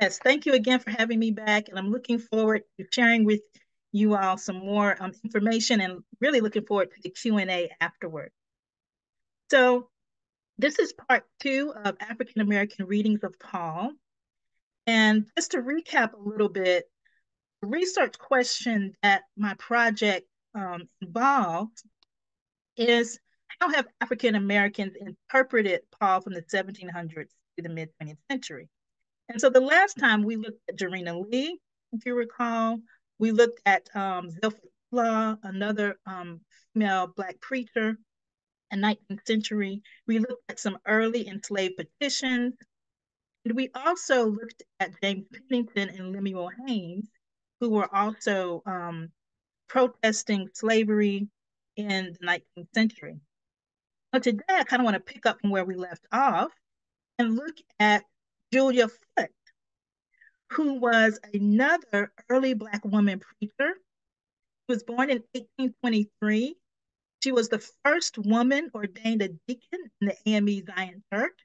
Yes, thank you again for having me back. And I'm looking forward to sharing with you all some more um, information and really looking forward to the Q&A afterward. So this is part two of African American readings of Paul. And just to recap a little bit, the research question that my project um, involved is how have African Americans interpreted Paul from the 1700s to the mid 20th century? And so the last time we looked at Jarena Lee, if you recall, we looked at um, Zilpha Elaw, another um, female Black preacher in 19th century. We looked at some early enslaved petitions. And we also looked at James Pennington and Lemuel Haynes, who were also um, protesting slavery in the 19th century. But today, I kind of want to pick up from where we left off and look at Julia Foote, who was another early Black woman preacher. She was born in 1823. She was the first woman ordained a deacon in the AME Zion Church.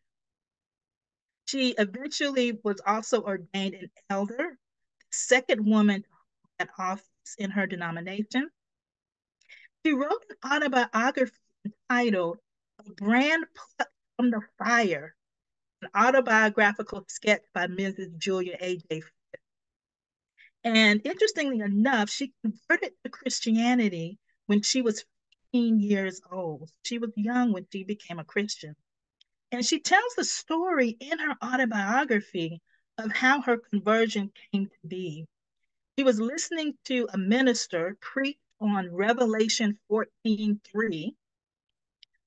She eventually was also ordained an elder, second woman to hold that office in her denomination. She wrote an autobiography entitled A Brand Plucked from the Fire an autobiographical sketch by Mrs. Julia A.J. And interestingly enough, she converted to Christianity when she was 15 years old. She was young when she became a Christian. And she tells the story in her autobiography of how her conversion came to be. She was listening to a minister preach on Revelation 14 3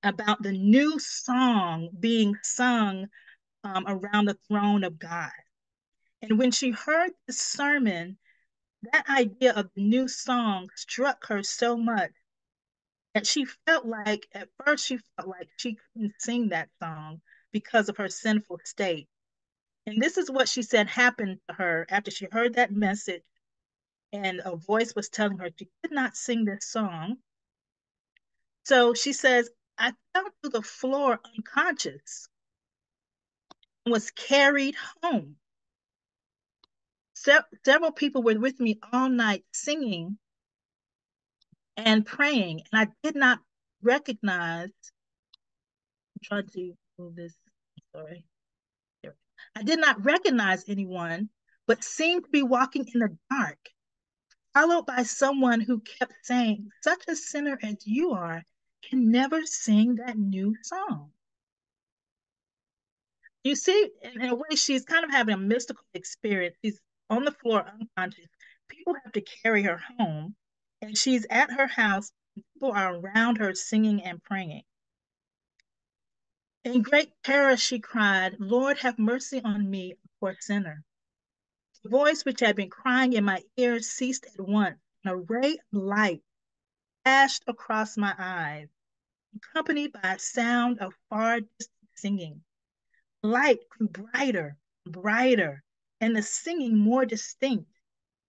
about the new song being sung um, around the throne of God. And when she heard the sermon, that idea of the new song struck her so much that she felt like, at first, she felt like she couldn't sing that song because of her sinful state. And this is what she said happened to her after she heard that message, and a voice was telling her she could not sing this song. So she says, I fell to the floor unconscious was carried home. Se- several people were with me all night singing and praying, and I did not recognize. I'm trying to move this. Sorry. I did not recognize anyone, but seemed to be walking in the dark, followed by someone who kept saying, Such a sinner as you are can never sing that new song you see, in, a way, she's kind of having a mystical experience. She's on the floor, unconscious. People have to carry her home, and she's at her house. People are around her singing and praying. In great terror, she cried, Lord, have mercy on me, a poor sinner. The voice which had been crying in my ears ceased at once. An ray of light flashed across my eyes, accompanied by a sound of far distant singing light grew brighter, brighter, and the singing more distinct.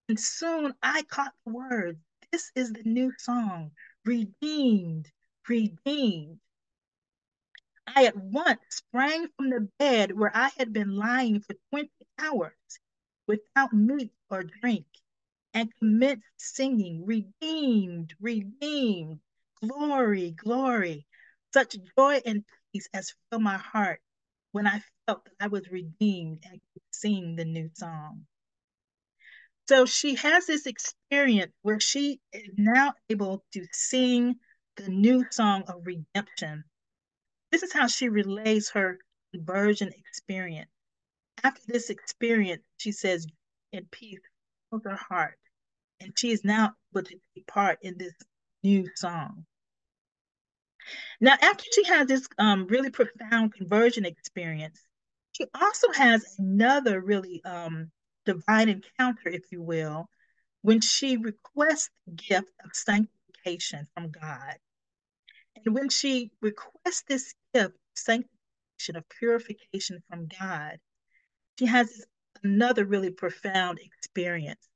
And soon I caught the words this is the new song redeemed, redeemed. I at once sprang from the bed where I had been lying for 20 hours without meat or drink and commenced singing, redeemed, redeemed, glory, glory. Such joy and peace as filled my heart when I felt that I was redeemed and could sing the new song. So she has this experience where she is now able to sing the new song of redemption. This is how she relays her conversion experience. After this experience, she says, in peace, with her heart. And she is now able to take part in this new song. Now, after she has this um, really profound conversion experience, she also has another really um, divine encounter, if you will, when she requests the gift of sanctification from God. And when she requests this gift of sanctification, of purification from God, she has another really profound experience.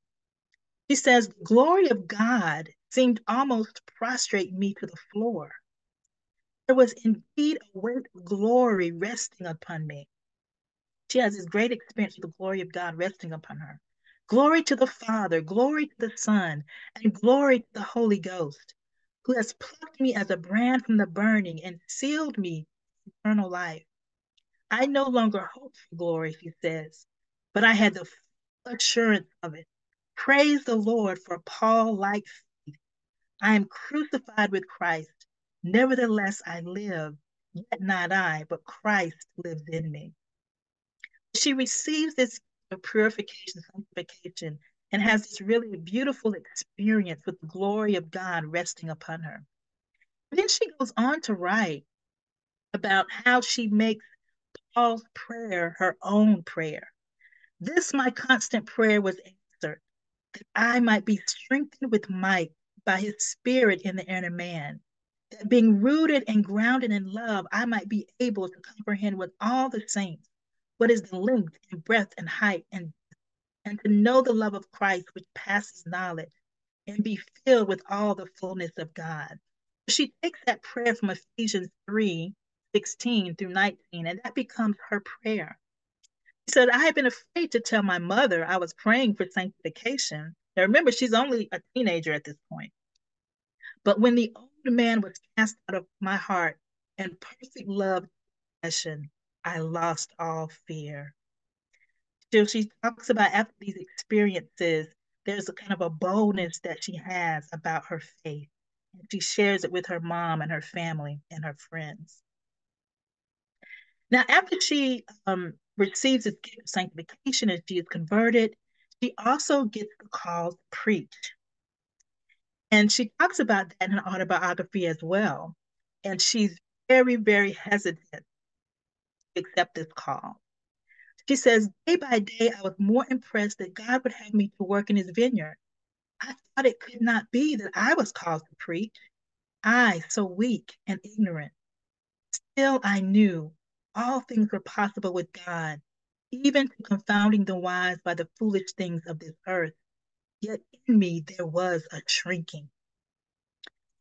She says, The glory of God seemed almost to prostrate me to the floor. There was indeed a weight of glory resting upon me. she has this great experience of the glory of God resting upon her. Glory to the Father, glory to the Son, and glory to the Holy Ghost, who has plucked me as a brand from the burning and sealed me eternal life. I no longer hope for glory, she says, but I had the assurance of it. Praise the Lord for Paul like faith. I am crucified with Christ. Nevertheless, I live, yet not I, but Christ lives in me. She receives this purification, sanctification, and has this really beautiful experience with the glory of God resting upon her. And then she goes on to write about how she makes Paul's prayer her own prayer. This my constant prayer was answered, that I might be strengthened with might by his spirit in the inner man, being rooted and grounded in love, I might be able to comprehend with all the saints what is the length and breadth and height and and to know the love of Christ which passes knowledge and be filled with all the fullness of God. She takes that prayer from Ephesians 3 16 through 19, and that becomes her prayer. She said, I had been afraid to tell my mother I was praying for sanctification. Now remember, she's only a teenager at this point. But when the old man was cast out of my heart and perfect love possession, I lost all fear. So she talks about after these experiences, there's a kind of a boldness that she has about her faith. She shares it with her mom and her family and her friends. Now, after she um, receives this gift of sanctification and she is converted, she also gets the call to preach. And she talks about that in her autobiography as well. And she's very, very hesitant to accept this call. She says, day by day, I was more impressed that God would have me to work in his vineyard. I thought it could not be that I was called to preach. I, so weak and ignorant. Still, I knew all things were possible with God, even to confounding the wise by the foolish things of this earth. Yet in me there was a shrinking.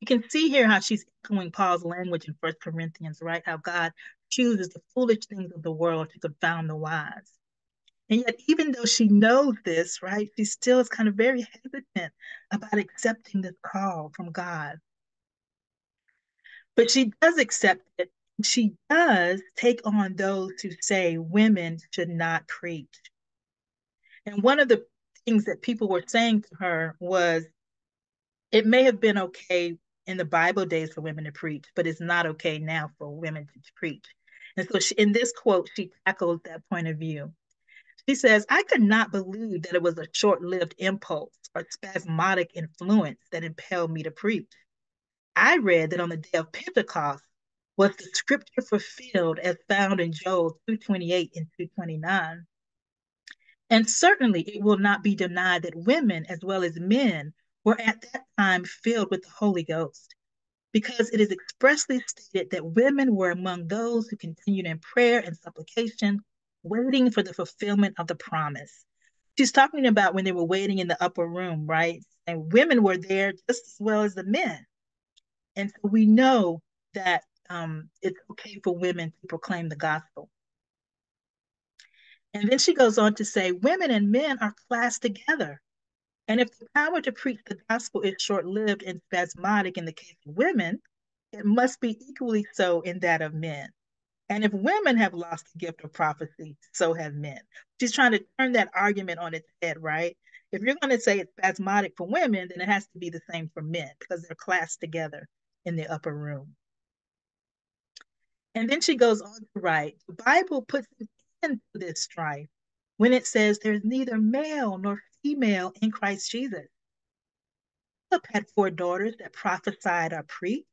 You can see here how she's echoing Paul's language in First Corinthians, right? How God chooses the foolish things of the world to confound the wise. And yet, even though she knows this, right, she still is kind of very hesitant about accepting this call from God. But she does accept it. She does take on those who say women should not preach. And one of the things that people were saying to her was it may have been okay in the Bible days for women to preach, but it's not okay now for women to preach. And so she, in this quote, she tackles that point of view. She says, I could not believe that it was a short lived impulse or spasmodic influence that impelled me to preach. I read that on the day of Pentecost was the scripture fulfilled as found in Joel 228 and 229. And certainly it will not be denied that women as well as men were at that time filled with the Holy Ghost because it is expressly stated that women were among those who continued in prayer and supplication, waiting for the fulfillment of the promise. She's talking about when they were waiting in the upper room, right? And women were there just as well as the men. And so we know that um, it's okay for women to proclaim the gospel. And then she goes on to say, women and men are classed together. And if the power to preach the gospel is short lived and spasmodic in the case of women, it must be equally so in that of men. And if women have lost the gift of prophecy, so have men. She's trying to turn that argument on its head, right? If you're going to say it's spasmodic for women, then it has to be the same for men because they're classed together in the upper room. And then she goes on to write the Bible puts this strife when it says there's neither male nor female in Christ Jesus. Philip had four daughters that prophesied or preached.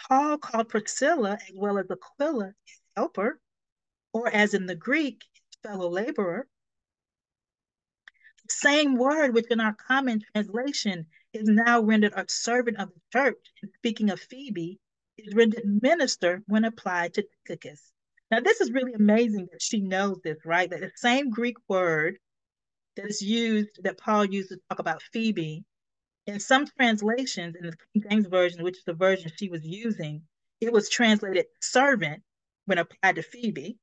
Paul called Priscilla as well as Aquila his helper, or as in the Greek, his fellow laborer. The same word, which in our common translation is now rendered a servant of the church, and speaking of Phoebe, is rendered minister when applied to Tychicus. Now, this is really amazing that she knows this, right? That the same Greek word that is used that Paul used to talk about Phoebe. In some translations, in the King James version, which is the version she was using, it was translated servant when applied to Phoebe.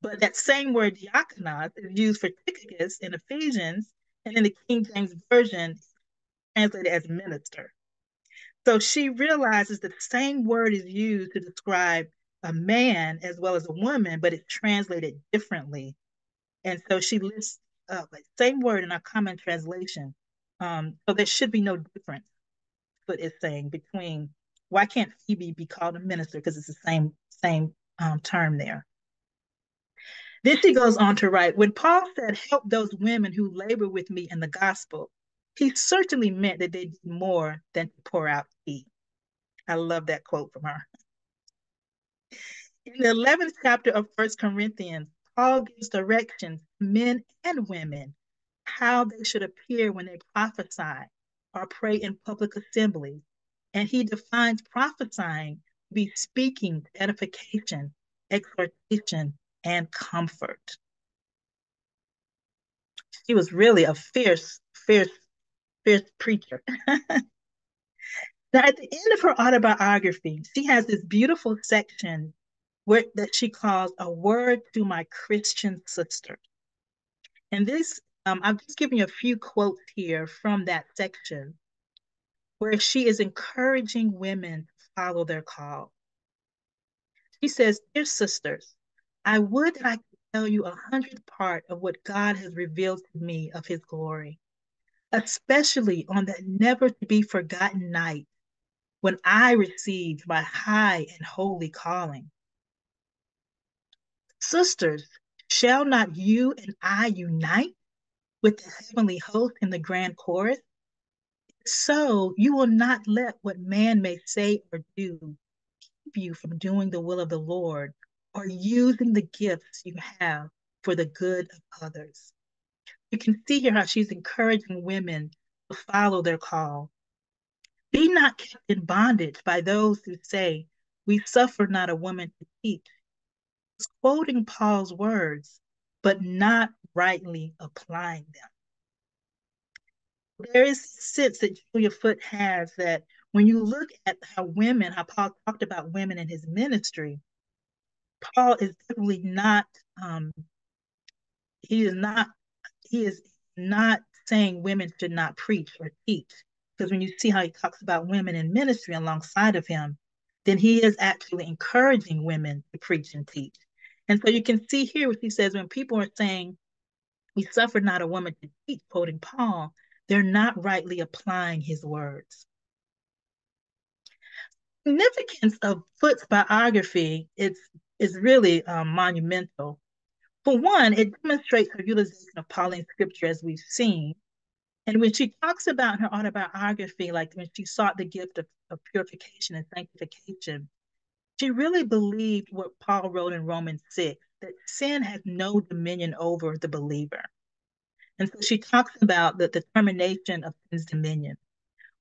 But that same word diakonos is used for Tychicus in Ephesians, and in the King James Version, translated as minister. So she realizes that the same word is used to describe a man as well as a woman, but it's translated differently. And so she lists uh, the same word in our common translation. Um, so there should be no difference, what it's saying between why can't Phoebe be called a minister because it's the same same um, term there. Then she goes on to write, when Paul said, help those women who labor with me in the gospel, he certainly meant that they did more than pour out tea. I love that quote from her. In the 11th chapter of First Corinthians, Paul gives directions to men and women how they should appear when they prophesy or pray in public assemblies. And he defines prophesying to be speaking edification, exhortation, and comfort. She was really a fierce, fierce fierce preacher. now, at the end of her autobiography, she has this beautiful section where that she calls a word to my Christian sister. And this, um, I'm just giving you a few quotes here from that section where she is encouraging women to follow their call. She says, Dear sisters, I would that I could tell you a hundredth part of what God has revealed to me of his glory especially on that never to be forgotten night when I received my high and holy calling. Sisters, shall not you and I unite with the heavenly host in the grand chorus? So you will not let what man may say or do keep you from doing the will of the Lord or using the gifts you have for the good of others you can see here how she's encouraging women to follow their call. Be not kept in bondage by those who say, We suffer not a woman to teach. It's quoting Paul's words, but not rightly applying them. There is a sense that Julia Foote has that when you look at how women, how Paul talked about women in his ministry, Paul is definitely not, um, he is not he is not saying women should not preach or teach. Because when you see how he talks about women in ministry alongside of him, then he is actually encouraging women to preach and teach. And so you can see here what he says when people are saying, We suffer not a woman to teach, quoting Paul, they're not rightly applying his words. Significance of Foote's biography is, is really um, monumental for one, it demonstrates her utilization of Pauline scripture as we've seen. And when she talks about her autobiography, like when she sought the gift of, of purification and sanctification, she really believed what Paul wrote in Romans 6 that sin has no dominion over the believer. And so she talks about the, termination of sin's dominion.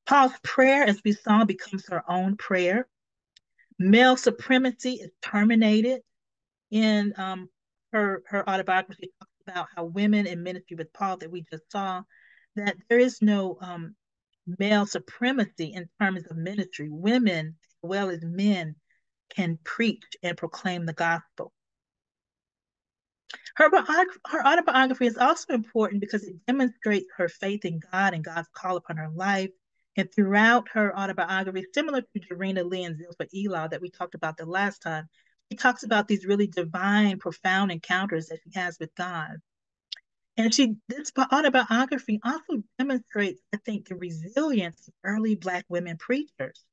Paul's prayer, as we saw, becomes her own prayer. Male supremacy is terminated in um, her her autobiography about how women in ministry with Paul that we just saw, that there is no um, male supremacy in terms of ministry. Women, as well as men, can preach and proclaim the gospel. Her, her autobiography is also important because it demonstrates her faith in God and God's call upon her life. And throughout her autobiography, similar to Jarena Lee and Zilpha Elaw that we talked about the last time, she talks about these really divine, profound encounters that she has with God. And she this autobiography also demonstrates, I think, the resilience of early Black women preachers.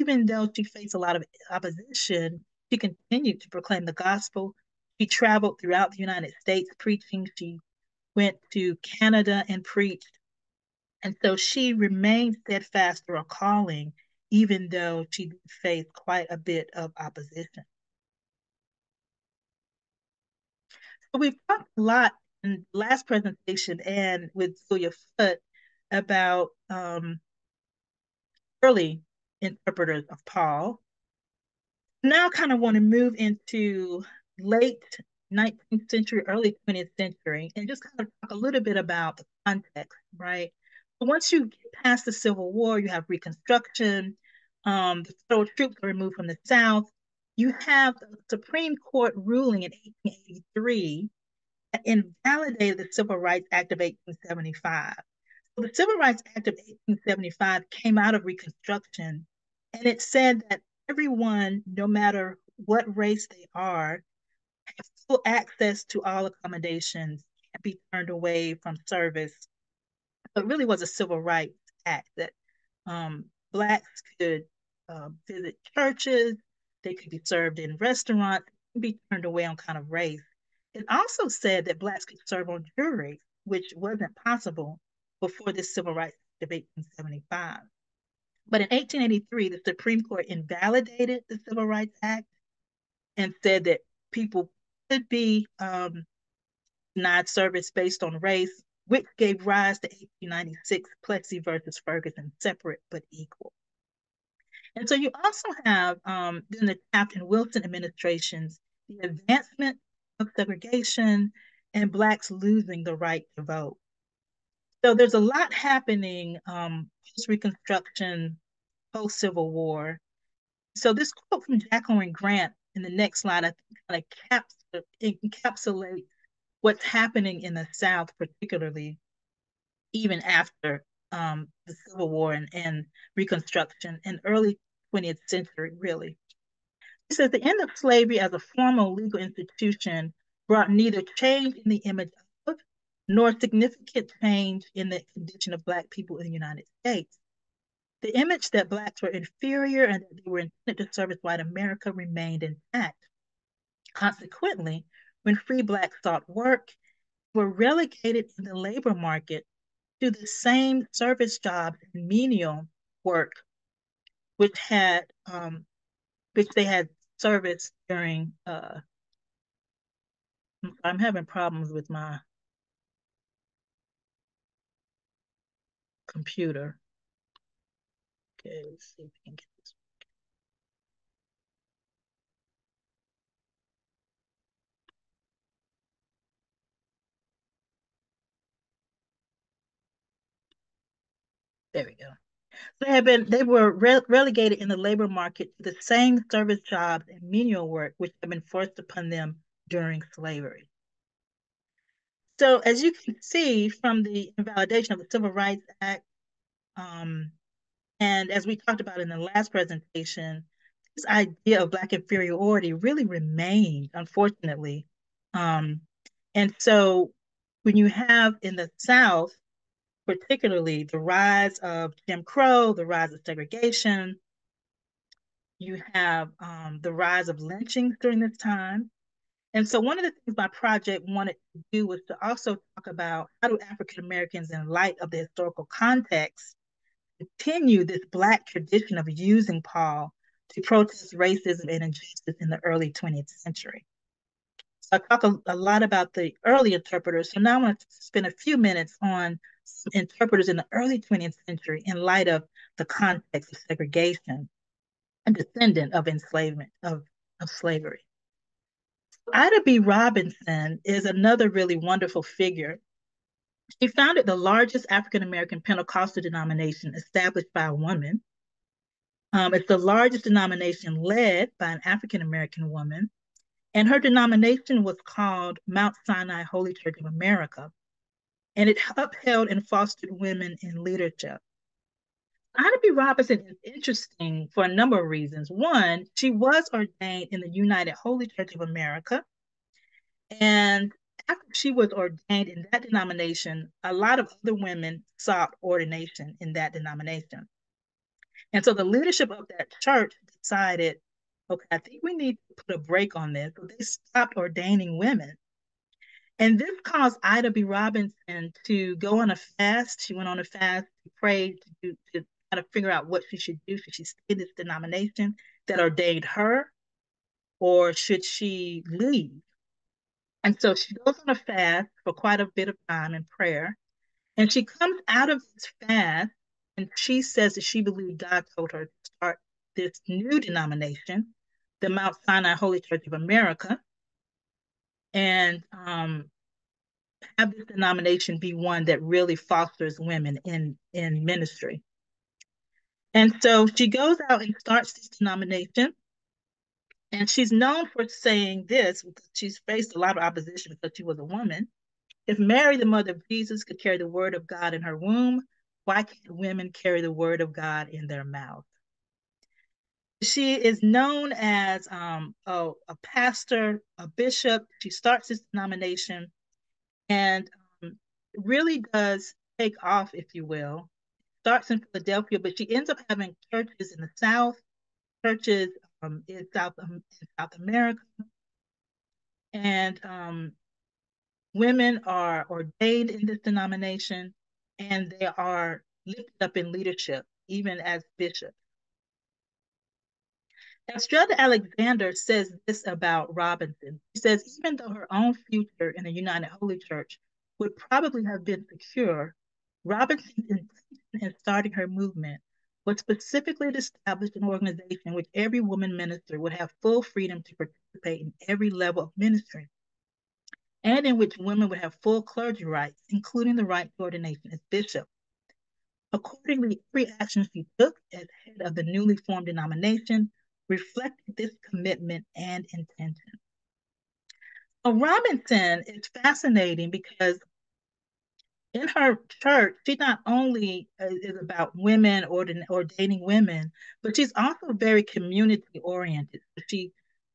Even though she faced a lot of opposition, she continued to proclaim the gospel. She traveled throughout the United States preaching. She went to Canada and preached. And so she remained steadfast to her calling even though she faced quite a bit of opposition. So we've talked a lot in the last presentation and with Julia Foote about um, early interpreters of Paul. Now I kind of want to move into late 19th century, early 20th century, and just kind of talk a little bit about the context, right? So once you get past the Civil War, you have Reconstruction, um, the federal troops are removed from the South. you have the Supreme Court ruling in 1883 that invalidated the Civil Rights Act of 1875. So the Civil Rights Act of 1875 came out of Reconstruction, and it said that everyone, no matter what race they are, have full access to all accommodations, can't be turned away from service. So it really was a civil rights act that um, Blacks could uh, visit churches, they could be served in restaurants, be turned away on kind of race. It also said that Blacks could serve on juries, which wasn't possible before the Civil Rights Act of 1875. But in 1883, the Supreme Court invalidated the Civil Rights Act and said that people could be um, denied service based on race, which gave rise to 1896 Plessy versus Ferguson, separate but equal. And so you also have um, in the Taft and Wilson administrations the advancement of segregation and Blacks losing the right to vote. So there's a lot happening um, post Reconstruction, post Civil War. So this quote from Jacquelyn Grant in the next slide, I think, kind of encapsulates what's happening in the South, particularly even after um, the Civil War and, and Reconstruction and early 20th century, really. He says the end of slavery as a formal legal institution brought neither change in the image of nor significant change in the condition of Black people in the United States. The image that Blacks were inferior and that they were intended to service white America remained intact. Consequently, when free Blacks sought work, were relegated in the labor market to the same service jobs and menial work which had um, which they had service during uh, I'm having problems with my computer. Okay, let's see if we can get this. There we go. They have been they were re relegated in the labor market to the same service jobs and menial work which had been forced upon them during slavery. So as you can see from the invalidation of the Civil Rights Act, um, and as we talked about in the last presentation, this idea of Black inferiority really remained, unfortunately. Um, and so when you have in the South, particularly the rise of Jim Crow, the rise of segregation, you have um, the rise of lynchings during this time. And so one of the things my project wanted to do was to also talk about how do African Americans, in light of the historical context, continue this Black tradition of using Paul to protest racism and injustice in the early 20th century. So I talk a, a lot about the early interpreters. So now I want to spend a few minutes on interpreters in the early 20th century in light of the context of segregation and descendant of enslavement, of, of slavery. Ida B. Robinson is another really wonderful figure. She founded the largest African American Pentecostal denomination established by a woman. Um, it's the largest denomination led by an African American woman. And her denomination was called Mount Sinai Holy Church of America and it upheld and fostered women in leadership. Ida B. Robinson is interesting for a number of reasons. One, she was ordained in the United Holy Church of America. And after she was ordained in that denomination, a lot of other women sought ordination in that denomination. And so the leadership of that church decided, okay, I think we need to put a break on this. So they stopped ordaining women and this caused Ida B. Robinson to go on a fast. She went on a fast to pray to, to of figure out what she should do. Should she stay in this denomination that ordained her, or should she leave? And so she goes on a fast for quite a bit of time in prayer. And she comes out of this fast and she says that she believed God told her to start this new denomination, the Mount Sinai Holy Church of America and um, have this denomination be one that really fosters women in, in ministry. And so she goes out and starts this denomination. And she's known for saying this because she's faced a lot of opposition because she was a woman. If Mary, the mother of Jesus, could carry the word of God in her womb, why can't women carry the word of God in their mouth? She is known as um, a, a, pastor, a bishop. She starts this denomination and um, really does take off, if you will. Starts in Philadelphia, but she ends up having churches in the South, churches um, in South um, in South America, and um, women are ordained in this denomination, and they are lifted up in leadership, even as bishops. Estrelda Alexander says this about Robinson. She says, even though her own future in the United Holy Church would probably have been secure, Robinson's in starting her movement was specifically to establish an organization in which every woman minister would have full freedom to participate in every level of ministry, and in which women would have full clergy rights, including the right to ordination as bishop. Accordingly, every action she took as head of the newly formed denomination reflected this commitment and intention. So Robinson is fascinating because in her church, she not only uh, is about women or ordaining women, but she's also very community oriented. She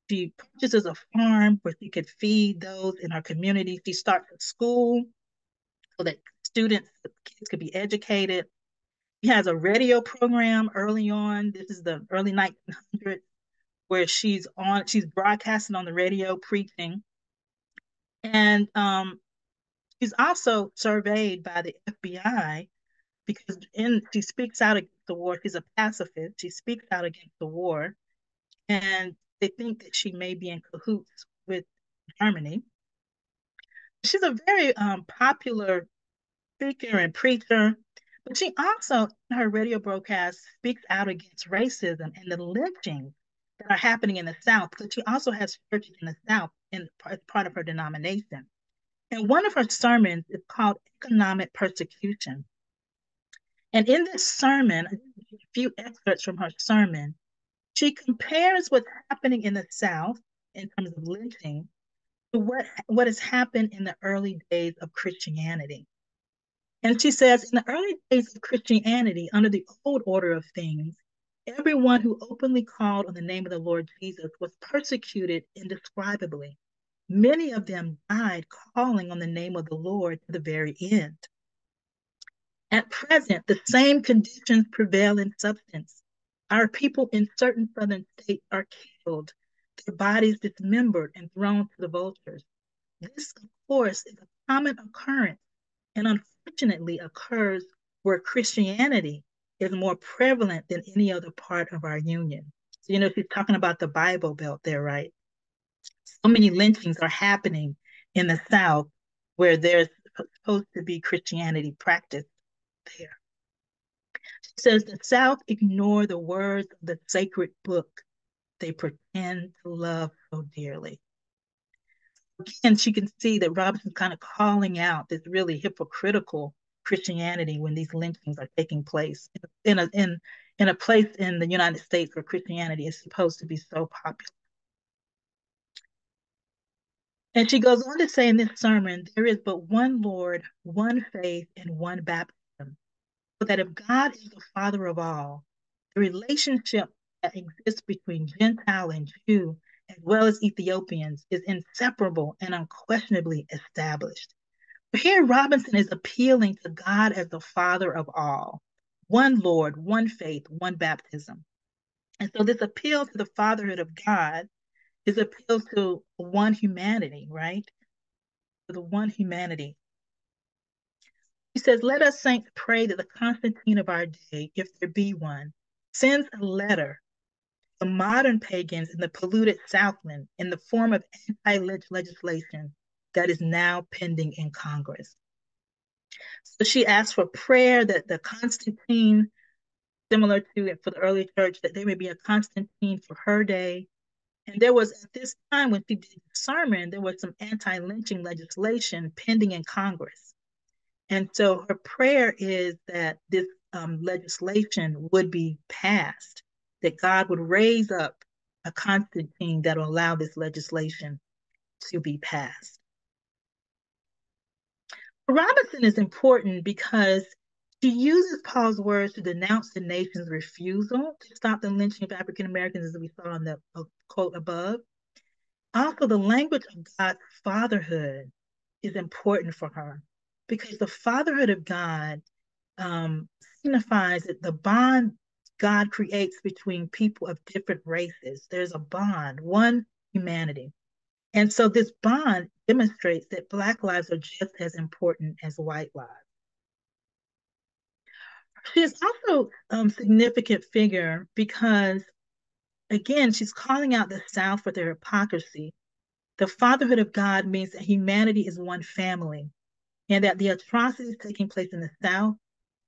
she purchases a farm where she could feed those in her community. She starts a school so that students, kids could be educated. She has a radio program early on. This is the early 1900s where she's on, she's broadcasting on the radio preaching. And um, she's also surveyed by the FBI because in she speaks out against the war. She's a pacifist. She speaks out against the war. And they think that she may be in cahoots with Germany. She's a very um, popular speaker and preacher, but she also, in her radio broadcast, speaks out against racism and the lynching that are happening in the South, because she also has churches in the South in, as part of her denomination. And one of her sermons is called Economic Persecution. And in this sermon, a few excerpts from her sermon, she compares what's happening in the South in terms of lynching to what, what has happened in the early days of Christianity. And she says, in the early days of Christianity, under the old order of things, everyone who openly called on the name of the Lord Jesus was persecuted indescribably. Many of them died calling on the name of the Lord to the very end. At present, the same conditions prevail in substance. Our people in certain southern states are killed, their bodies dismembered and thrown to the vultures. This, of course, is a common occurrence and unfortunately occurs where Christianity is more prevalent than any other part of our union. So, you know, she's talking about the Bible Belt there, right? So many lynchings are happening in the South where there's supposed to be Christianity practiced there. She says the South ignore the words of the sacred book they pretend to love so dearly. Again, she can see that Robinson's kind of calling out this really hypocritical Christianity when these lynchings are taking place in a in in a place in the United States where Christianity is supposed to be so popular. And she goes on to say in this sermon, there is but one Lord, one faith, and one baptism. So that if God is the Father of all, the relationship that exists between Gentile and Jew, as well as Ethiopians, is inseparable and unquestionably established. Here, Robinson is appealing to God as the Father of all one Lord, one faith, one baptism. And so, this appeal to the fatherhood of God is appeal to one humanity, right? To the one humanity. He says, Let us pray that the Constantine of our day, if there be one, sends a letter to modern pagans in the polluted Southland in the form of anti legislation that is now pending in Congress. So she asked for prayer that the Constantine, similar to it for the early church, that there may be a Constantine for her day. And there was at this time when she did the sermon, there was some anti-lynching legislation pending in Congress. And so her prayer is that this um, legislation would be passed, that God would raise up a Constantine that will allow this legislation to be passed. Robinson is important because she uses Paul's words to denounce the nation's refusal to stop the lynching of African Americans, as we saw in the uh, quote above. Also, the language of God's fatherhood is important for her because the fatherhood of God um, signifies that the bond God creates between people of different races. There's a bond, one humanity. And so this bond demonstrates that Black lives are just as important as white lives. She is also a um, significant figure because, again, she's calling out the South for their hypocrisy. The fatherhood of God means that humanity is one family and that the atrocities taking place in the South,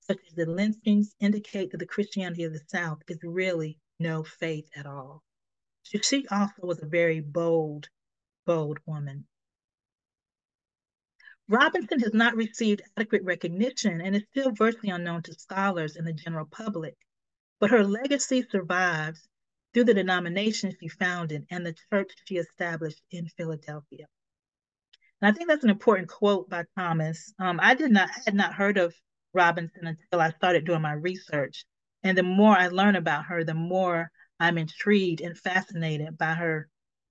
such as the lynchings, indicate that the Christianity of the South is really no faith at all. She also was a very bold, bold woman. Robinson has not received adequate recognition and is still virtually unknown to scholars and the general public, but her legacy survives through the denomination she founded and the church she established in Philadelphia. And I think that's an important quote by Thomas. Um, I did not had not heard of Robinson until I started doing my research. And the more I learn about her, the more I'm intrigued and fascinated by her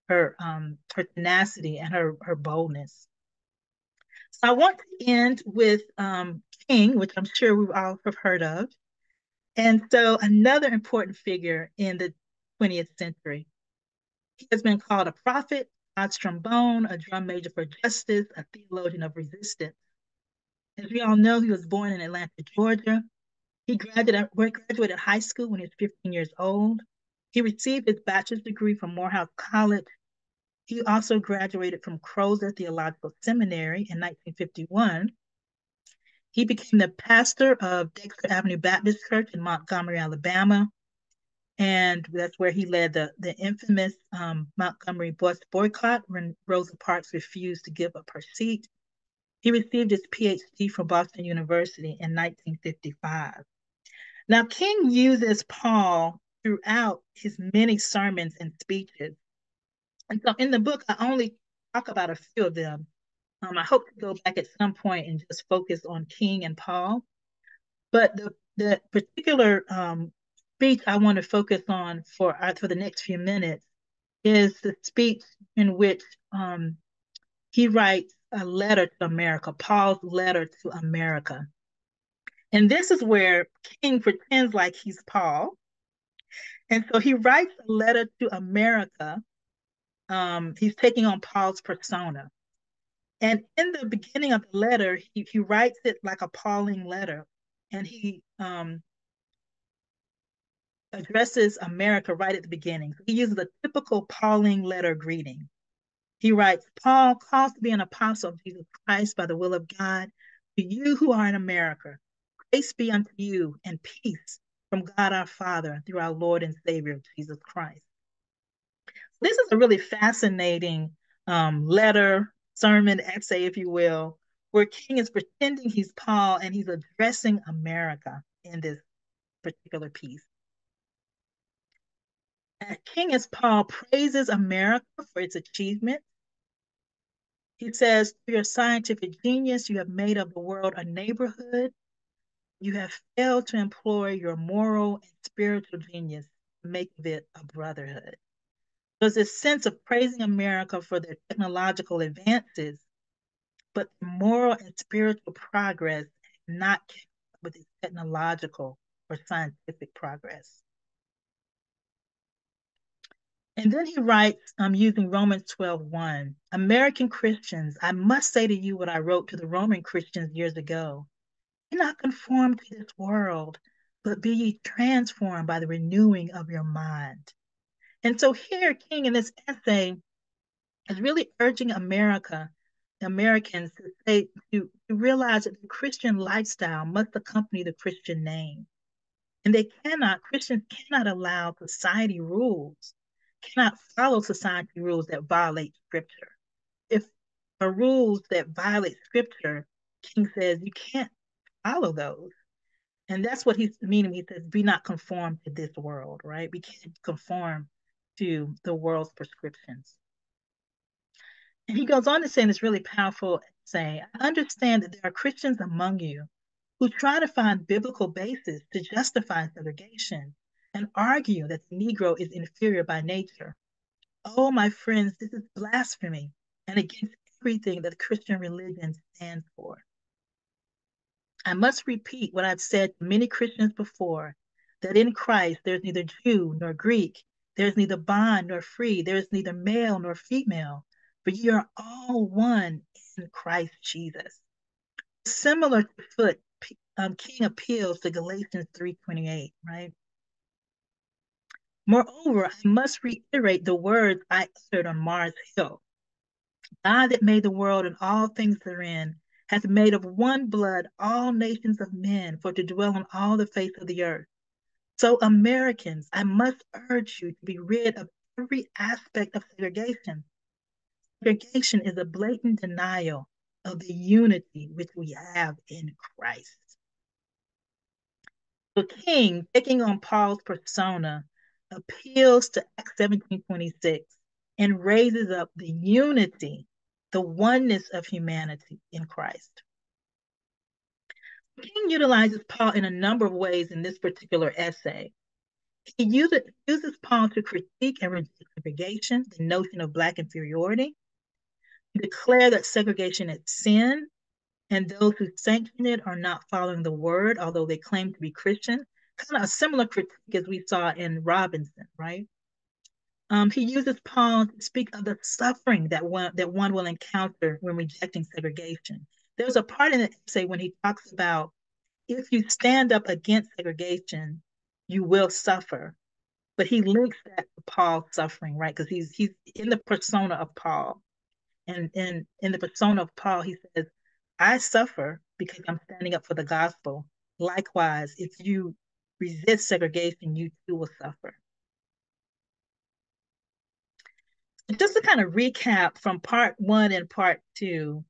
her um, her tenacity and her her boldness. So I want to end with um, King, which I'm sure we all have heard of. And so another important figure in the 20th century. He has been called a prophet, God's trombone, a drum major for justice, a theologian of resistance. As we all know, he was born in Atlanta, Georgia. He graduated, graduated high school when he was 15 years old. He received his bachelor's degree from Morehouse College. He also graduated from Crozer Theological Seminary in 1951. He became the pastor of Dexter Avenue Baptist Church in Montgomery, Alabama. And that's where he led the, the infamous um, Montgomery bus boycott when Rosa Parks refused to give up her seat. He received his PhD from Boston University in 1955. Now, King uses Paul throughout his many sermons and speeches. And so in the book, I only talk about a few of them. Um, I hope to go back at some point and just focus on King and Paul. But the, the particular um, speech I want to focus on for, uh, for the next few minutes is the speech in which um, he writes a letter to America, Paul's letter to America. And this is where King pretends like he's Paul. And so he writes a letter to America. Um, he's taking on Paul's persona. And in the beginning of the letter, he, he writes it like a Pauline letter. And he um, addresses America right at the beginning. He uses a typical Pauline letter greeting. He writes, Paul calls to be an apostle of Jesus Christ by the will of God to you who are in America. Grace be unto you and peace from God our Father through our Lord and Savior, Jesus Christ. This is a really fascinating um, letter, sermon, essay, if you will, where King is pretending he's Paul and he's addressing America in this particular piece. King as Paul praises America for its achievements. He says, through your scientific genius, you have made of the world a neighborhood. You have failed to employ your moral and spiritual genius to make of it a brotherhood. There's this sense of praising America for their technological advances, but the moral and spiritual progress not kept up with its technological or scientific progress. And then he writes, um, using Romans 12, 1, American Christians, I must say to you what I wrote to the Roman Christians years ago. Be not conformed to this world, but be ye transformed by the renewing of your mind. And so here, King in this essay is really urging America, Americans to say to, realize that the Christian lifestyle must accompany the Christian name. And they cannot, Christians cannot allow society rules cannot follow society rules that violate scripture. If a rules that violate scripture, King says you can't follow those. And that's what he's meaning. He says, be not conformed to this world, right? We can't conform to the world's prescriptions. And he goes on to say this really powerful saying, I understand that there are Christians among you who try to find biblical basis to justify segregation and argue that the Negro is inferior by nature. Oh, my friends, this is blasphemy and against everything that the Christian religion stands for. I must repeat what I've said many Christians before that in Christ there's neither Jew nor Greek, there's neither bond nor free, there's neither male nor female, but you are all one in Christ Jesus. Similar to Foote, um, King appeals to Galatians 3.28, right? Moreover, I must reiterate the words I uttered on Mars Hill. God that made the world and all things therein hath made of one blood all nations of men for to dwell on all the face of the earth. So, Americans, I must urge you to be rid of every aspect of segregation. Segregation is a blatant denial of the unity which we have in Christ. The king, taking on Paul's persona, appeals to Acts 17:26 and raises up the unity, the oneness of humanity in Christ. King utilizes Paul in a number of ways in this particular essay. He uses, uses Paul to critique and reject segregation, the notion of Black inferiority, declare that segregation is sin, and those who sanction it are not following the word, although they claim to be Christian. Kind of a similar critique as we saw in Robinson, right? Um, he uses Paul to speak of the suffering that one that one will encounter when rejecting segregation. There's a part in the essay when he talks about if you stand up against segregation, you will suffer. But he links that to Paul's suffering, right? Because he's he's in the persona of Paul. And in, in the persona of Paul, he says, I suffer because I'm standing up for the gospel. Likewise, if you resist segregation, you too will suffer. just to kind of recap from part one and part two,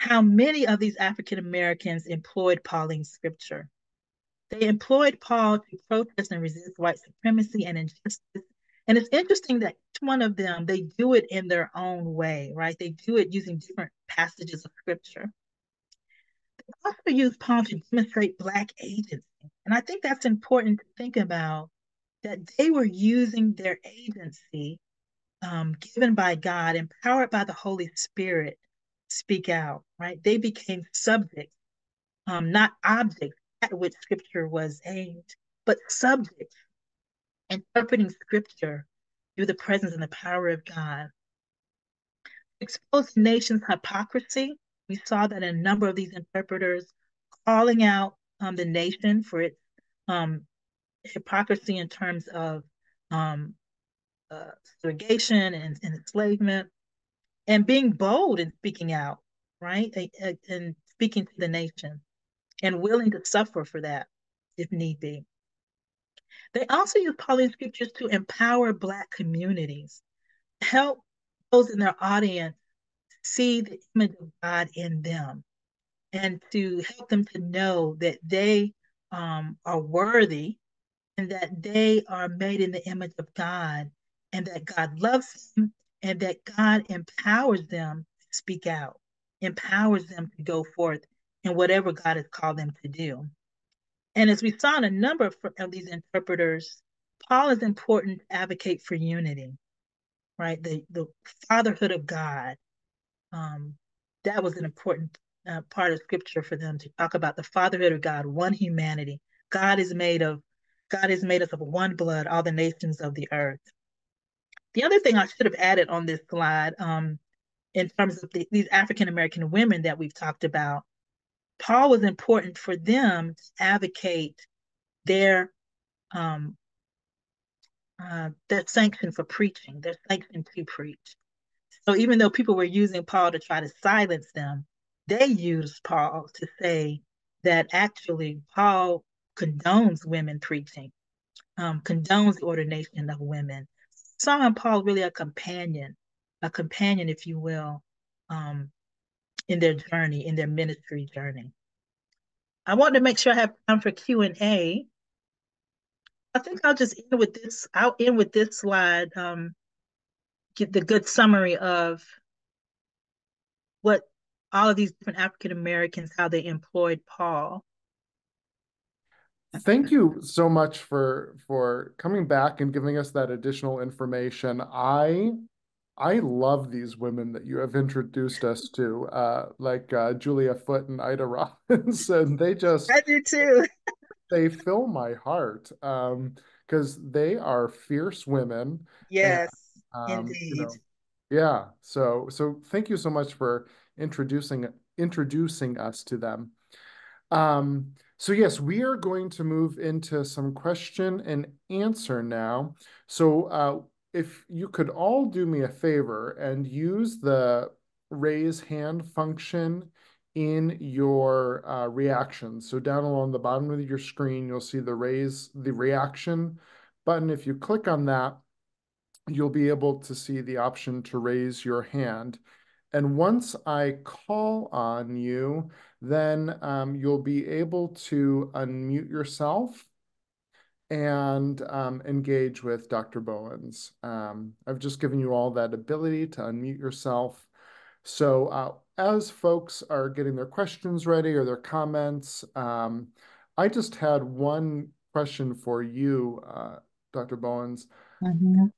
how many of these African Americans employed Pauline scripture. They employed Paul to protest and resist white supremacy and injustice. And it's interesting that each one of them, they do it in their own way, right? They do it using different passages of scripture. They also use Paul to demonstrate Black agency. And I think that's important to think about that they were using their agency um, given by God, empowered by the Holy Spirit, speak out, right? They became subjects, um, not objects at which scripture was aimed, but subjects, interpreting scripture through the presence and the power of God. Exposed nations' hypocrisy. We saw that a number of these interpreters calling out um, the nation for its um, hypocrisy in terms of um, uh, segregation and, and, enslavement, and being bold in speaking out, right? And, speaking to the nation and willing to suffer for that if need be. They also use Pauline scriptures to empower Black communities, help those in their audience see the image of God in them, and to help them to know that they um, are worthy and that they are made in the image of God and that God loves them and that God empowers them to speak out, empowers them to go forth in whatever God has called them to do. And as we saw in a number of, these interpreters, Paul is important to advocate for unity, right? The, the fatherhood of God. Um, that was an important uh, part of scripture for them to talk about the fatherhood of God, one humanity. God is made of God is made us of one blood, all the nations of the earth. The other thing I should have added on this slide, um, in terms of the, these African American women that we've talked about, Paul was important for them to advocate their um, uh, their sanction for preaching, their sanction to preach. So even though people were using Paul to try to silence them, they used Paul to say that actually Paul condones women preaching, um, condones the ordination of women, and Paul really a companion, a companion, if you will, um, in their journey, in their ministry journey. I want to make sure I have time for Q and A. I think I'll just end with this. I'll end with this slide. Um, get the good summary of what all of these different African Americans how they employed Paul. Thank you so much for for coming back and giving us that additional information. I I love these women that you have introduced us to, uh, like uh, Julia Foote and Ida Robinson. They just I do too. they fill my heart um, because they are fierce women. Yes, and, um, indeed. You know, yeah. So so thank you so much for introducing introducing us to them. Um, so yes, we are going to move into some question and answer now. So uh, if you could all do me a favor and use the raise hand function in your uh, reactions. So down along the bottom of your screen, you'll see the raise the reaction button. If you click on that, you'll be able to see the option to raise your hand. And once I call on you, then um, you'll be able to unmute yourself and um, engage with Dr. Bowens. Um, I've just given you all that ability to unmute yourself. So uh, as folks are getting their questions ready or their comments, um, I just had one question for you, uh, Dr. Bowens. Mm -hmm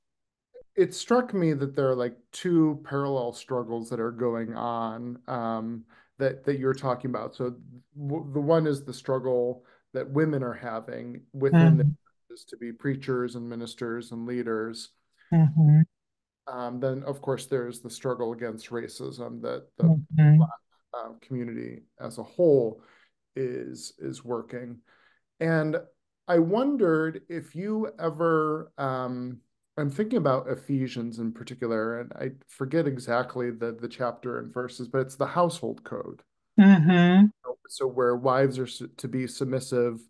it struck me that there are like two parallel struggles that are going on um, that that you're talking about. So the one is the struggle that women are having within mm-hmm. the to be preachers and ministers and leaders. Mm-hmm. Um, then, of course, there's the struggle against racism that the mm-hmm. Black uh, community as a whole is is working. And I wondered if you ever um, I'm thinking about Ephesians in particular, and I forget exactly the the chapter and verses, but it's the household code. Mm-hmm. So where wives are to be submissive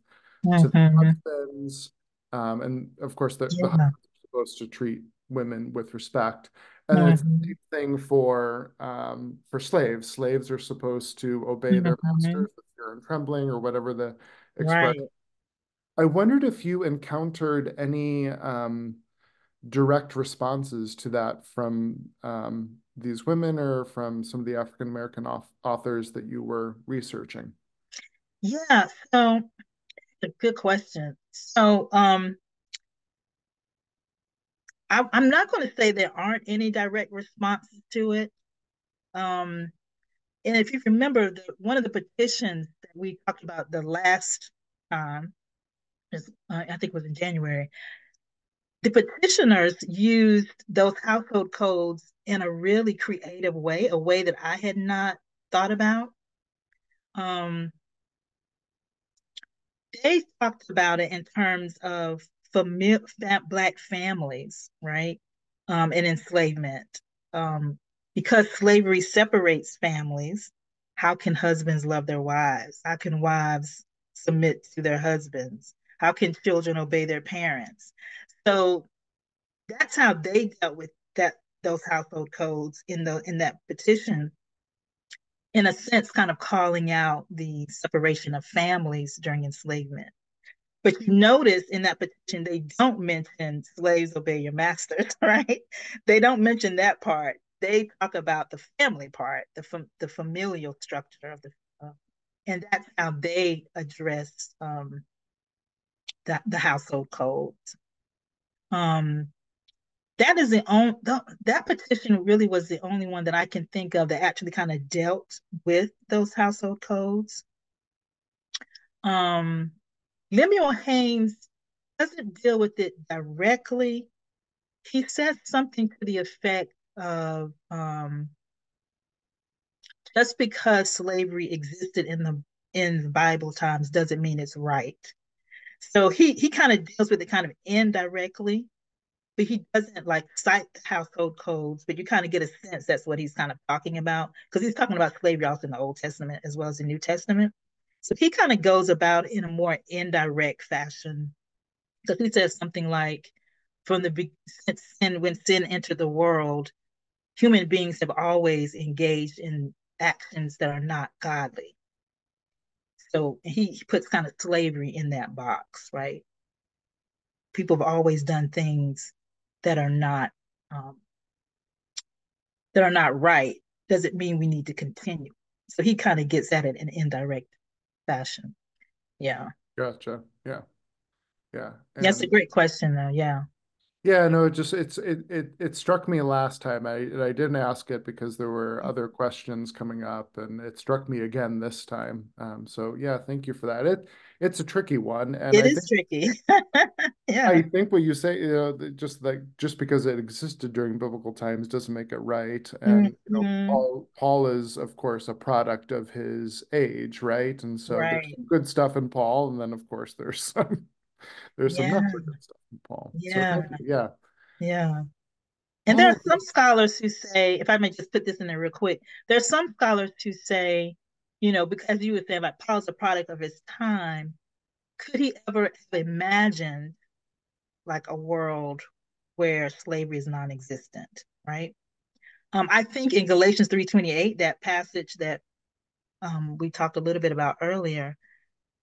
mm-hmm. to their husbands, um, and of course the, yeah. the husband is supposed to treat women with respect. And mm-hmm. it's the mm-hmm. same thing for um, for slaves. Slaves are supposed to obey their mm-hmm. masters with fear and trembling, or whatever the expression. Right. I wondered if you encountered any um, direct responses to that from um, these women or from some of the African American authors that you were researching? Yeah, so a good question. So um, I, am not going to say there aren't any direct responses to it. Um, and if you remember, the, one of the petitions that we talked about the last time, is, uh, I think it was in January, the petitioners used those household codes in a really creative way, a way that I had not thought about. Um, they talked about it in terms of fami- Black families, right? Um, and enslavement. Um, because slavery separates families, how can husbands love their wives? How can wives submit to their husbands? How can children obey their parents? So that's how they dealt with that those household codes in the in that petition. In a sense kind of calling out the separation of families during enslavement. But you notice in that petition they don't mention slaves obey your masters right? They don't mention that part. They talk about the family part the fam- the familial structure of the uh, and that's how they address um, the, the household codes um, that is the only that petition really was the only one that I can think of that actually kind of dealt with those household codes. Um, Lemuel Haynes doesn't deal with it directly. He says something to the effect of um, just because slavery existed in the in Bible times doesn't mean it's right. So he he kind of deals with it kind of indirectly, but he doesn't like cite the household codes, but you kind of get a sense that's what he's kind of talking about because he's talking about slavery also in the Old Testament as well as the New Testament. So he kind of goes about in a more indirect fashion because he says something like, from the sin when sin entered the world, human beings have always engaged in actions that are not godly. So he, he puts kind of slavery in that box, right? people have always done things that are not um, that are not right doesn't mean we need to continue. So he kind of gets at it in indirect fashion. Yeah. Gotcha. Yeah. Yeah. And That's a great question though. Yeah. Yeah, no, it just it's it it it struck me last time. I I didn't ask it because there were mm. other questions coming up, and it struck me again this time. Um, so yeah, thank you for that. It it's a tricky one, and it I is think, tricky. yeah, I think what you say, you know, just like just because it existed during biblical times doesn't make it right. And mm-hmm. you know, mm-hmm. Paul Paul is of course a product of his age, right? And so right. there's good stuff in Paul, and then of course there's some there's yeah. some not so good stuff Paul. Yeah. So, yeah. Yeah. And there are some scholars who say, if I may just put this in there real quick, there's some scholars who say, you know, because you were saying like Paul's a product of his time, could he ever have imagined like a world where slavery is non-existent, right? Um, I think in Galatians 3.28, that passage that um, we talked a little bit about earlier,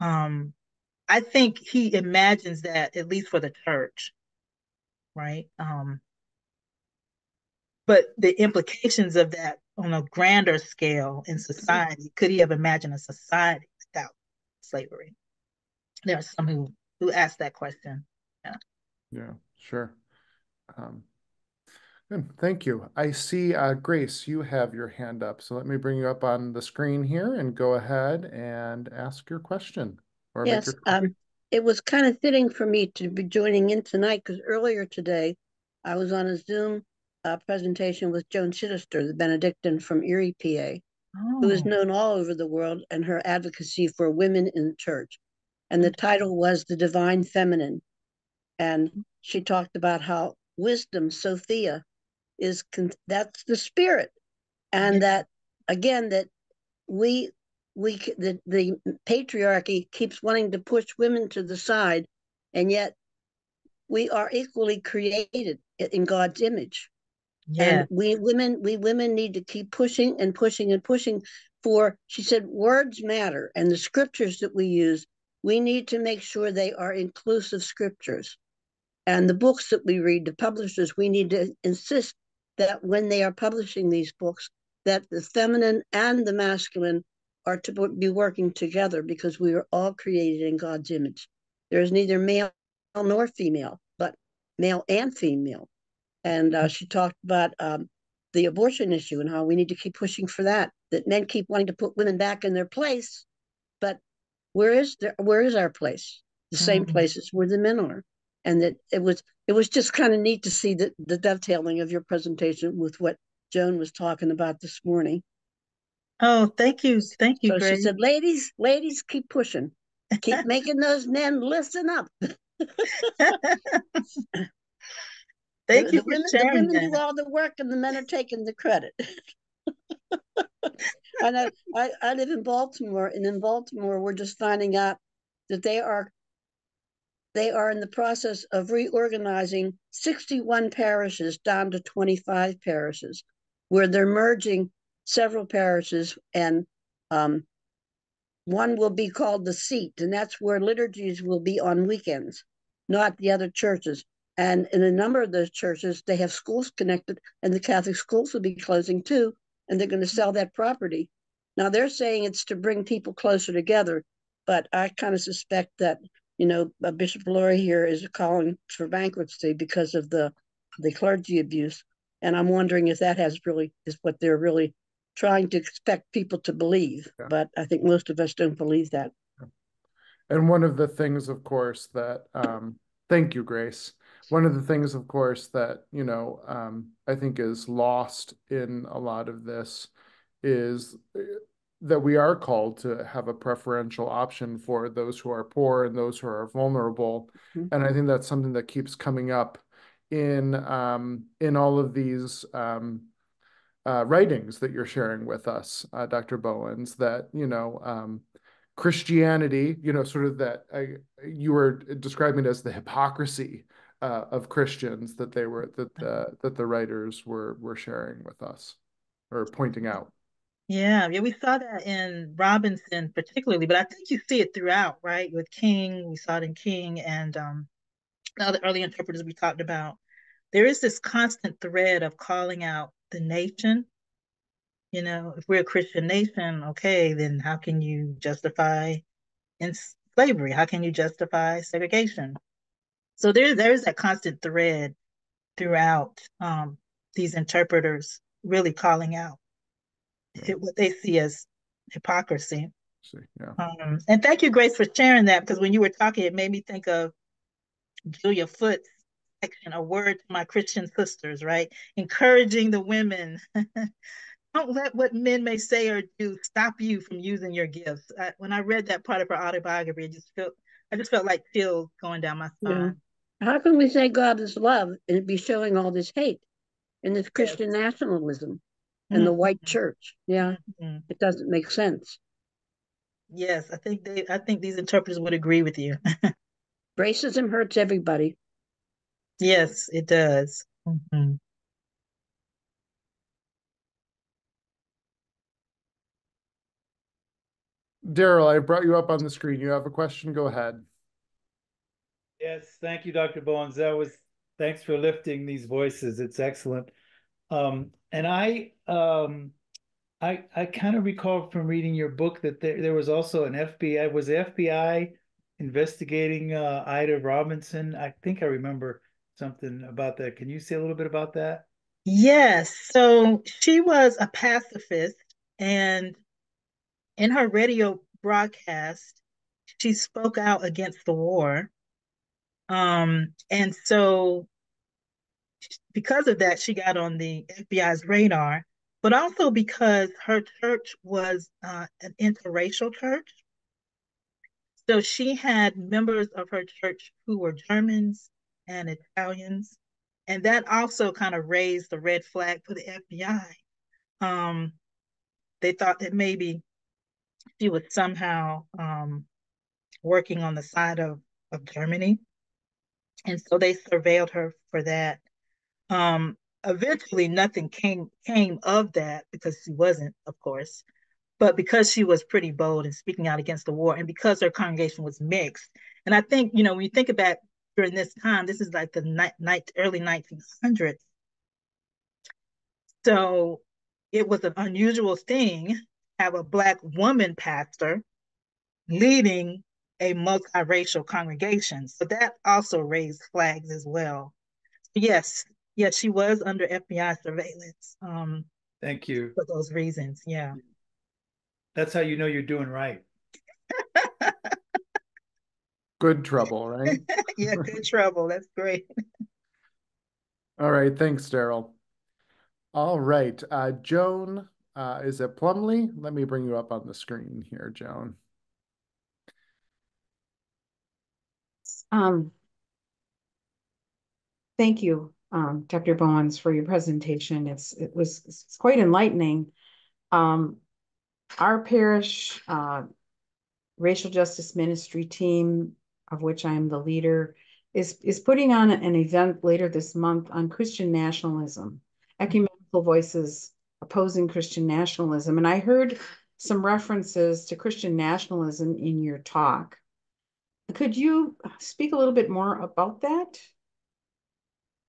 um, I think he imagines that at least for the church, right? Um, but the implications of that on a grander scale in society, could he have imagined a society without slavery? There are some who who ask that question. Yeah. Yeah, sure. Um, good. Thank you. I see, uh, Grace, you have your hand up. So let me bring you up on the screen here and go ahead and ask your question. Yes, um, it was kind of fitting for me to be joining in tonight because earlier today I was on a Zoom uh, presentation with Joan Chittister, the Benedictine from Erie, PA, oh. who is oh. known all over the world and her advocacy for women in the church. And the title was The Divine Feminine. And she talked about how wisdom, Sophia, is con- that's the spirit. And that, again, that we we the, the patriarchy keeps wanting to push women to the side and yet we are equally created in god's image yeah. and we women we women need to keep pushing and pushing and pushing for she said words matter and the scriptures that we use we need to make sure they are inclusive scriptures and the books that we read the publishers we need to insist that when they are publishing these books that the feminine and the masculine are to be working together because we are all created in God's image. There is neither male nor female, but male and female. And uh, she talked about um, the abortion issue and how we need to keep pushing for that. That men keep wanting to put women back in their place, but where is there? Where is our place? The same mm-hmm. places where the men are. And that it was it was just kind of neat to see the, the dovetailing of your presentation with what Joan was talking about this morning. Oh, thank you. Thank you. So she said, ladies, ladies, keep pushing. Keep making those men listen up. Thank the, you the women, the women do all the work and the men are taking the credit. and I, I, I live in Baltimore, and in Baltimore, we're just finding out that they are they are in the process of reorganizing 61 parishes down to 25 parishes, where they're merging several parishes, and um, one will be called the seat, and that's where liturgies will be on weekends, not the other churches. And in a number of those churches, they have schools connected, and the Catholic schools will be closing too, and they're going to sell that property. Now they're saying it's to bring people closer together, but I kind of suspect that you know Bishop Lori here is calling for bankruptcy because of the the clergy abuse, and I'm wondering if that has really is what they're really trying to expect people to believe. Yeah. But I think most of us don't believe that. And one of the things, of course, that um, thank you, Grace. One of the things, of course, that you know um, I think is lost in a lot of this is uh, that we are called to have a preferential option for those who are poor and those who are vulnerable, mm-hmm. and I think that's something that keeps coming up in um, in all of these um, uh, writings that you're sharing with us, uh, Dr. Bowens, that, you know, um, Christianity, you know, sort of that I, you were describing it as the hypocrisy uh, of Christians that they were that the that the writers were were sharing with us or pointing out. Yeah, yeah, we saw that in Robinson particularly, but I think you see it throughout, right? With King, we saw it in King and um, other early interpreters we talked about, there is this constant thread of calling out the nation. You know, if we're a Christian nation, okay, then how can you justify in slavery? How can you justify segregation? So there, there is that constant thread throughout um, these interpreters really calling out yeah. what they see as hypocrisy. See, yeah. Um, and thank you, Grace, for sharing that because when you were talking, it made me think of Julia Foote's section, A Word to My Christian Sisters, right? Encouraging the women. Don't let what men may say or do stop you from using your gifts. I, when I read that part of her autobiography, I just felt I just felt like chills going down my spine. Yeah. How can we say God is love and be showing all this hate and this Christian yes. nationalism and mm-hmm. the white church? Yeah, mm-hmm. it doesn't make sense. Yes, I think they. I think these interpreters would agree with you. Racism hurts everybody. Yes, it does. Mm-hmm. Daryl, I brought you up on the screen. You have a question? Go ahead. Yes, thank you, Dr. Bowens. That was thanks for lifting these voices. It's excellent. Um, and I um, I I kind of recall from reading your book that there, there was also an FBI was the FBI investigating uh, Ida Robinson. I think I remember something about that. Can you say a little bit about that? Yes. So she was a pacifist and in her radio broadcast, she spoke out against the war. Um, and so because of that, she got on the FBI's radar, but also because her church was uh, an interracial church. So she had members of her church who were Germans and Italians. And that also kind of raised the red flag for the FBI. Um, they thought that maybe she was somehow um, working on the side of, of Germany. And so they surveilled her for that. Um, eventually, nothing came came of that because she wasn't, of course. But because she was pretty bold in speaking out against the war, and because her congregation was mixed, and I think you know when you think about during this time, this is like the night, night early 1900s. So it was an unusual thing have a Black woman pastor leading a multiracial congregation. So that also raised flags as well. Yes, yes, she was under FBI surveillance. Um, Thank you. For those reasons, yeah. That's how you know you're doing right. good trouble, right? yeah, good trouble. That's great. All right, thanks, Daryl. All right, uh, Joan uh, is it Plumley? Let me bring you up on the screen here, Joan. Um, thank you, um, Dr. Bowens, for your presentation. It's it was it's quite enlightening. Um, our parish uh, racial justice ministry team, of which I am the leader, is is putting on an event later this month on Christian nationalism, ecumenical voices opposing Christian nationalism. And I heard some references to Christian nationalism in your talk. Could you speak a little bit more about that?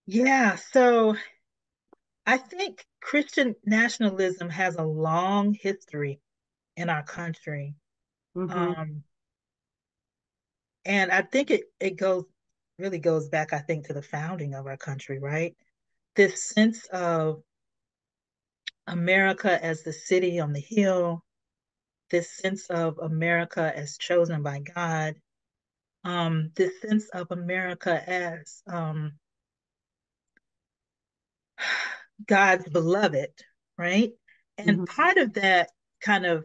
Yeah, so I think Christian nationalism has a long history in our country. Mm-hmm. Um, and I think it, it goes really goes back, I think, to the founding of our country, right? This sense of America as the city on the hill, this sense of America as chosen by God, um, this sense of America as um, God's beloved, right? And mm-hmm. part of that kind of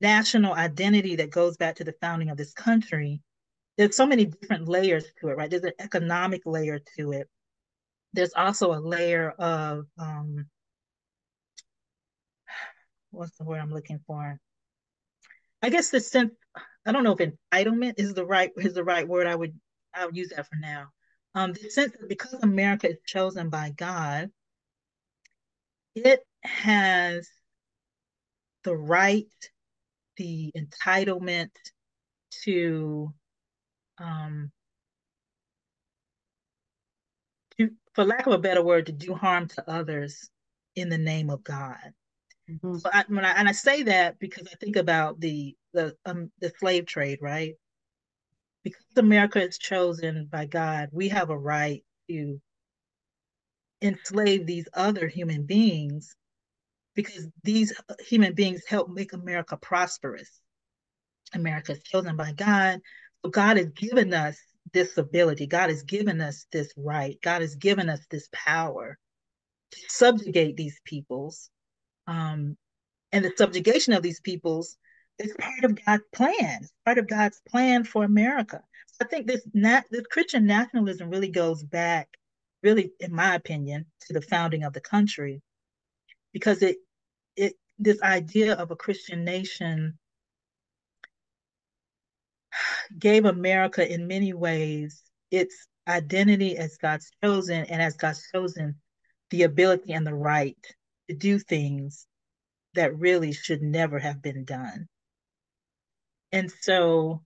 national identity that goes back to the founding of this country, there's so many different layers to it, right? There's an economic layer to it. There's also a layer of um, what's the word I'm looking for? I guess the sense I don't know if entitlement is the right is the right word. I would I would use that for now. Um, the sense that because America is chosen by God, it has the right, the entitlement to um, to, for lack of a better word, to do harm to others in the name of God. Mm-hmm. So I, when I and I say that because I think about the the um the slave trade, right? Because America is chosen by God, we have a right to enslave these other human beings because these human beings help make America prosperous. America is chosen by God. God has given us this ability. God has given us this right. God has given us this power to subjugate these peoples. Um, and the subjugation of these peoples is part of God's plan. It's part of God's plan for America. So I think this nat- this Christian nationalism really goes back, really, in my opinion, to the founding of the country, because it it this idea of a Christian nation gave America in many ways its identity as God's chosen and as God's chosen the ability and the right to do things that really should never have been done. And so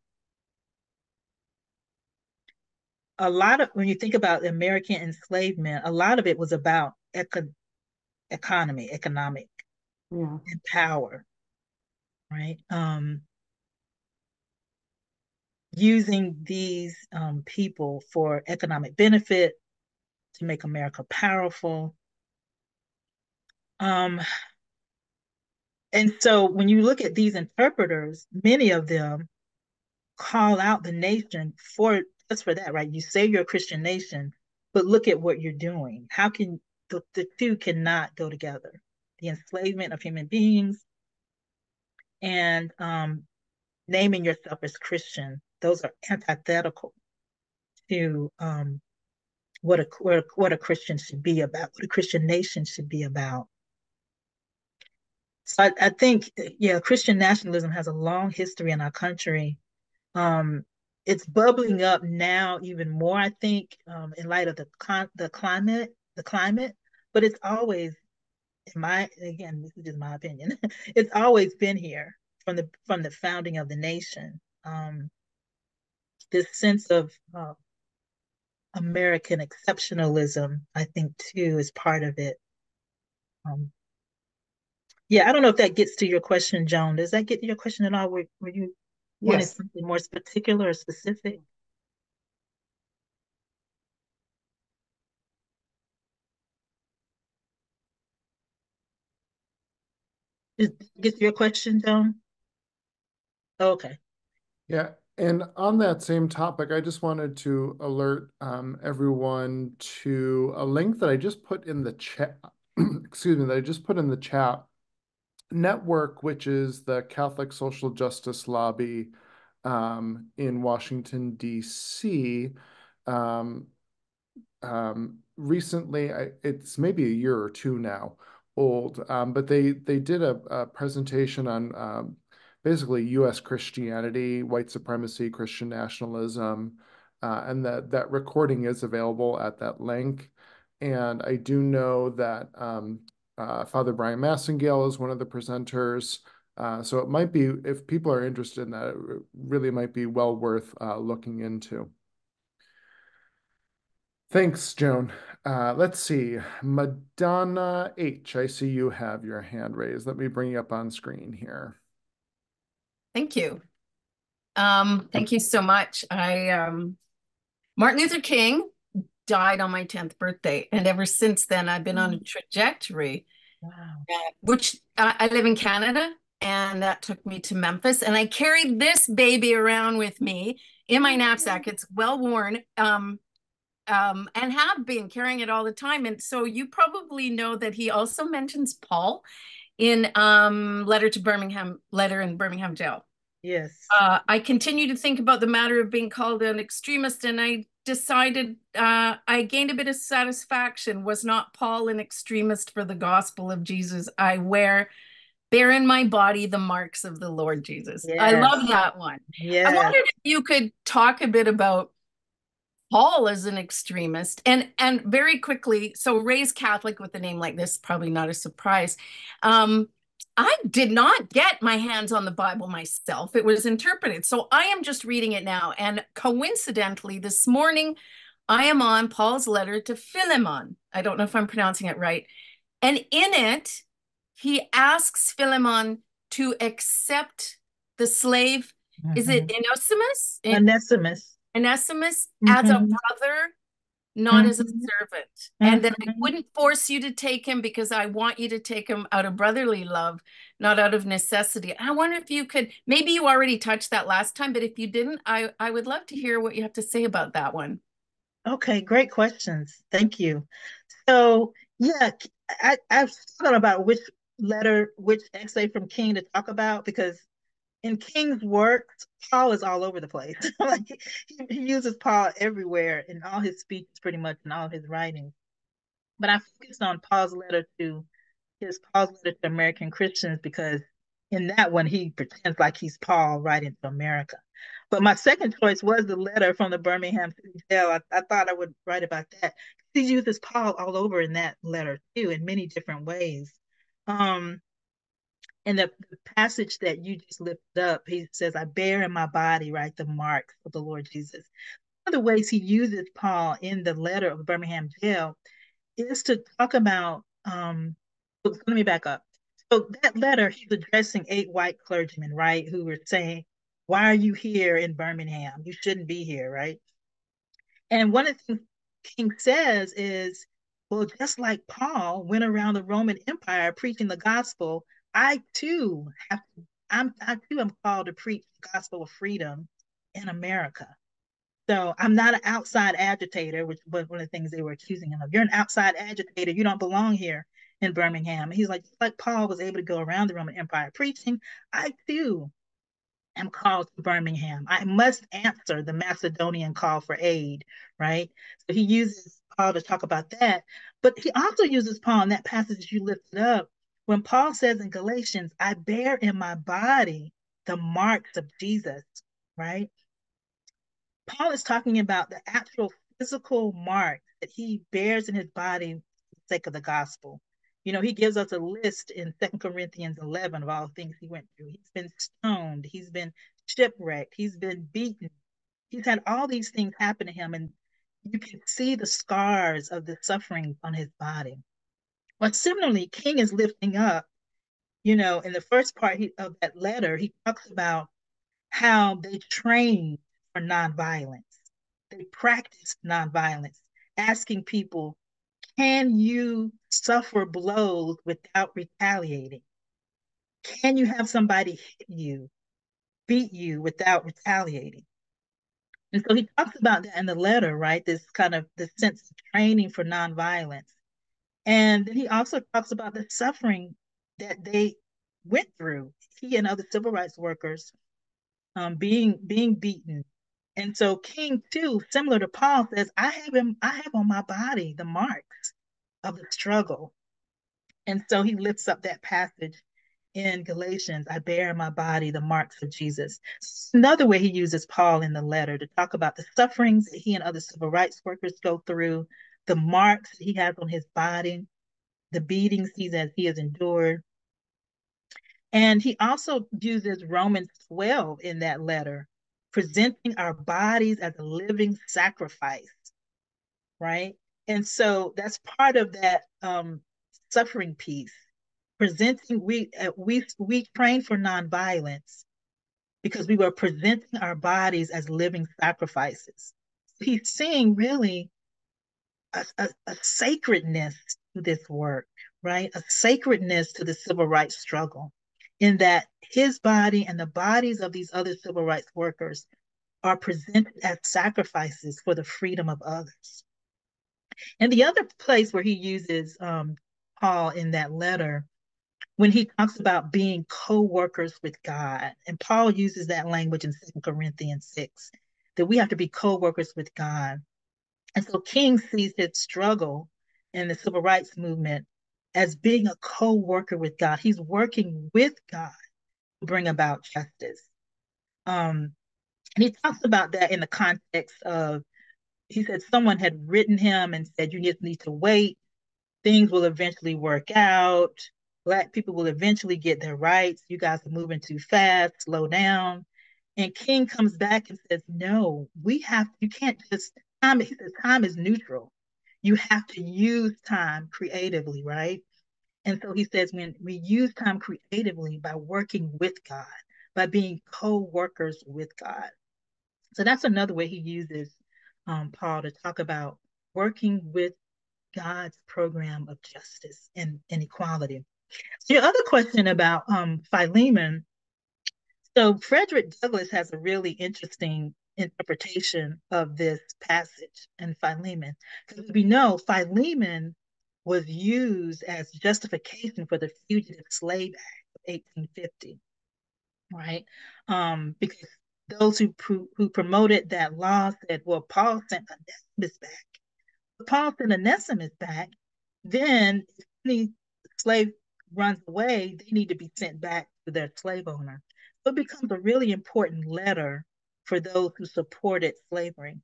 a lot of when you think about American enslavement, a lot of it was about eco- economy, economic yeah. and power, right? Um, using these um, people for economic benefit to make America powerful. Um, and so when you look at these interpreters, many of them call out the nation for just for that, right? You say you're a Christian nation, but look at what you're doing. How can the, the two cannot go together? The enslavement of human beings and um, naming yourself as Christian those are antithetical to um, what a what a Christian should be about, what a Christian nation should be about. So I, I think, yeah, Christian nationalism has a long history in our country. Um, it's bubbling up now even more, I think, um, in light of the con- the climate, the climate. But it's always, in my again, this is just my opinion. it's always been here from the from the founding of the nation. Um, this sense of uh, American exceptionalism, I think, too, is part of it. Um, yeah, I don't know if that gets to your question, Joan. Does that get to your question at all? Were, were you wanted yes. something more particular or specific? Get your question, Joan? okay. Yeah, and on that same topic, I just wanted to alert um, everyone to a link that I just put in the chat. excuse me, that I just put in the chat. Network, which is the Catholic Social Justice Lobby um, in Washington, D.C. Um, um, recently, I, it's maybe a year or two now old, um, but they they did a, a presentation on um, basically U.S. Christianity, white supremacy, Christian nationalism, uh, and that that recording is available at that link. And I do know that um, uh, Father Bryan Massingale is one of the presenters. Uh, so it might be, if people are interested in that, it really might be well worth uh, looking into. Thanks, Joan. Uh, let's see. Madonna H, I see you have your hand raised. Let me bring you up on screen here. Thank you. Um, thank you so much. I um, Martin Luther King died on my 10th birthday. And ever since then, I've been on a mm. trajectory, wow. uh, which uh, I live in Canada. And that took me to Memphis. And I carried this baby around with me in my knapsack. It's well worn. Um, um, and have been carrying it all the time. And so you probably know that he also mentions Paul in um, letter to Birmingham, letter in Birmingham jail. Yes. Uh, I continue to think about the matter of being called an extremist, and I decided uh, I gained a bit of satisfaction. Was not Paul an extremist for the gospel of Jesus? I wear, bear in my body the marks of the Lord Jesus. Yes. I love that one. Yeah. I wondered if you could talk a bit about Paul as an extremist and and very quickly so raised Catholic with a name like this probably not a surprise um I did not get my hands on the Bible myself it was interpreted so I am just reading it now and coincidentally this morning I am on Paul's letter to Philemon. I don't know if I'm pronouncing it right. And in it, he asks Philemon to accept the slave. Mm-hmm. Is it mm-hmm. Onesimus? Onesimus. Onesimus mm-hmm. as a mm-hmm. brother not mm-hmm. as a mm-hmm. servant. Mm-hmm. And that I wouldn't force you to take him because I want you to take him out of brotherly love, not out of necessity. I wonder if you could, maybe you already touched that last time, but if you didn't, I, I would love to hear what you have to say about that one. Okay, great questions. Thank you. So, yeah, I, I've thought about which letter, which essay from King to talk about because in King's works, Paul is all over the place. like he, he, uses Paul everywhere in all his speeches, pretty much in all his writings. But I focused on Paul's letter to his Paul's letter to American Christians because in that one he pretends like he's Paul writing to America. But my second choice was the letter from the Birmingham City Jail. I, I thought I would write about that. He uses Paul all over in that letter too, in many different ways. Um, in the, the, passage that you just lifted up, he says, I bear in my body, right, the marks of the Lord Jesus. One of the ways he uses Paul in the letter of Birmingham jail is to talk about, um, let me back up. So that letter, he's addressing eight white clergymen, right, who were saying, why are you here in Birmingham? You shouldn't be here, right? And one of the things King says is, well, just like Paul went around the Roman Empire preaching the gospel, I too have I'm I too am called to preach the gospel of freedom in America. So I'm not an outside agitator, which was one of the things they were accusing him of. You're an outside agitator. You don't belong here in Birmingham. he's like, like Paul was able to go around the Roman Empire preaching. I too am called to Birmingham. I must answer the Macedonian call for aid, right? So he uses Paul to talk about that. But he also uses Paul in that passage you lifted up when Paul says in Galatians, I bear in my body the marks of Jesus, right? Paul is talking about the actual physical mark that he bears in his body for the sake of the gospel. You know, he gives us a list in Second Corinthians 11 of all the things he went through. He's been stoned, he's been shipwrecked, he's been beaten. He's had all these things happen to him, and you can see the scars of the suffering on his body. But similarly, King is lifting up, you know, in the first part of that letter, he talks about how they train for nonviolence. They practice nonviolence, asking people, can you suffer blows without retaliating? Can you have somebody hit you, beat you without retaliating? And so he talks about that in the letter, right? This kind of the sense of training for nonviolence. And then he also talks about the suffering that they went through, he and other civil rights workers um, being being beaten. And so King too, similar to Paul, says, I have him, I have on my body the marks of the struggle. And so he lifts up that passage in Galatians, I bear in my body the marks of Jesus. Another way he uses Paul in the letter to talk about the sufferings that he and other civil rights workers go through, the marks he has on his body, the beatings he has, he has endured. And he also uses Romans 12 in that letter, presenting our bodies as a living sacrifice, right? And so that's part of that um, suffering piece. Presenting, we uh, we we train for nonviolence because we were presenting our bodies as living sacrifices. He's saying really a, a, a sacredness to this work, right? A sacredness to the civil rights struggle, in that his body and the bodies of these other civil rights workers are presented as sacrifices for the freedom of others. And the other place where he uses um, Paul in that letter, when he talks about being co workers with God, and Paul uses that language in 2 Corinthians 6, that we have to be co workers with God. And so King sees his struggle in the civil rights movement as being a co-worker with God. He's working with God to bring about justice. Um, and he talks about that in the context of, he said someone had written him and said, you just need to wait. Things will eventually work out. Black people will eventually get their rights. You guys are moving too fast, slow down. And King comes back and says, no, we have, you can't just time, says time is neutral. You have to use time creatively, right? And so he says when we use time creatively by working with God, by being co-workers with God. So that's another way he uses um, Paul to talk about working with God's program of justice and, and equality. So your other question about um, Philemon, so Frederick Douglass has a really interesting interpretation of this passage in Philemon. Because we know Philemon was used as justification for the Fugitive Slave Act of 1850, right? Um, because those who who promoted that law said, well, Paul sent Onesimus back. But Paul sent Onesimus back, then if any slave runs away, they need to be sent back to their slave owner. So it becomes a really important letter for those who supported slavery.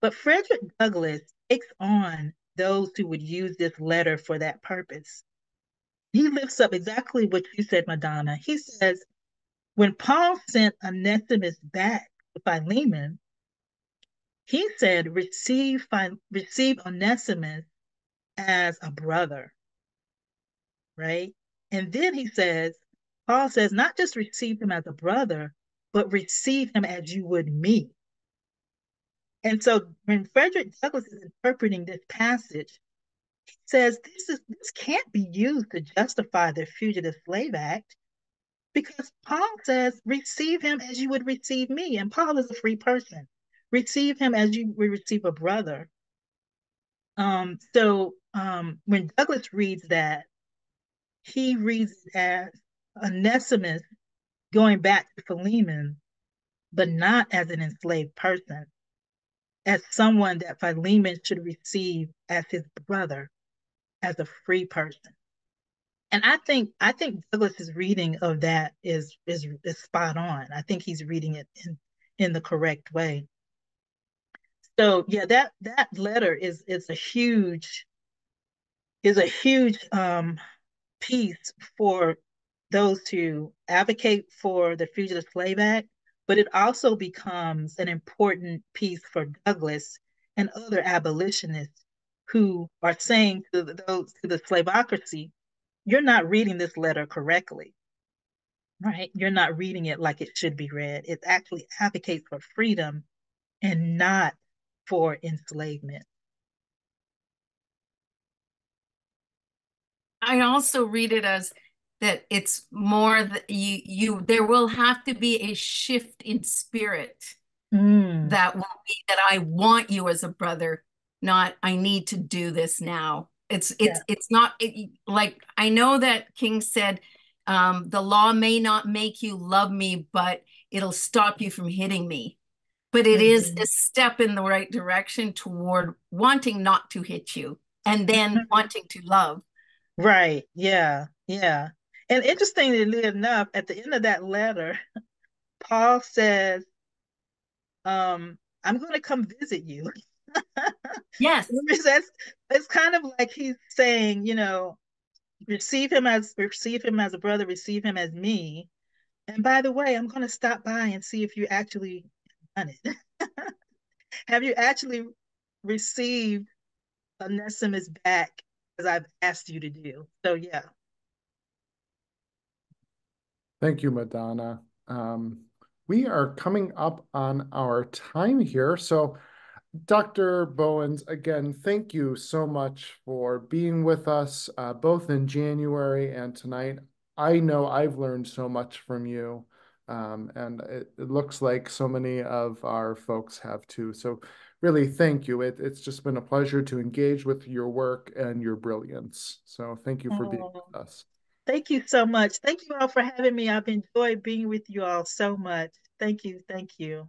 But Frederick Douglass takes on those who would use this letter for that purpose. He lifts up exactly what you said, Madonna. He says, when Paul sent Onesimus back to Philemon, he said, receive, receive Onesimus as a brother, right? And then he says, Paul says, not just receive him as a brother, but receive him as you would me. And so when Frederick Douglass is interpreting this passage, he says this is this can't be used to justify the Fugitive Slave Act because Paul says, receive him as you would receive me. And Paul is a free person. Receive him as you would receive a brother. Um, so um, when Douglass reads that, he reads it as Onesimus going back to Philemon, but not as an enslaved person, as someone that Philemon should receive as his brother, as a free person. And I think I think Douglass's reading of that is is is spot on. I think he's reading it in in the correct way. So yeah, that that letter is is a huge is a huge um, piece for those who advocate for the Fugitive Slave Act, but it also becomes an important piece for Douglass and other abolitionists who are saying to those to the slavocracy, you're not reading this letter correctly. Right? You're not reading it like it should be read. It actually advocates for freedom and not for enslavement. I also read it as that it's more that you you there will have to be a shift in spirit mm. that will be that I want you as a brother, not I need to do this now. It's it's yeah. it's not it, like I know that King said um, the law may not make you love me, but it'll stop you from hitting me. But it mm -hmm. is mm-hmm. a step in the right direction toward wanting not to hit you and then mm -hmm. wanting to love. Right. Yeah. Yeah. And interestingly enough, at the end of that letter, Paul says, um, I'm going to come visit you. yes. That's, it's kind of like he's saying, you know, receive him as receive him as a brother, receive him as me. And by the way, I'm going to stop by and see if you actually done it. Have you actually received Onesimus back as I've asked you to do? So yeah. Thank you, Madonna. Um, we are coming up on our time here. So, Dr. Bowens, again, thank you so much for being with us, uh, both in January and tonight. I know I've learned so much from you, um, and it, it, looks like so many of our folks have too. So, really, thank you. It, it's just been a pleasure to engage with your work and your brilliance. So, thank you for being with us. Thank you so much. Thank you all for having me. I've enjoyed being with you all so much. Thank you. Thank you.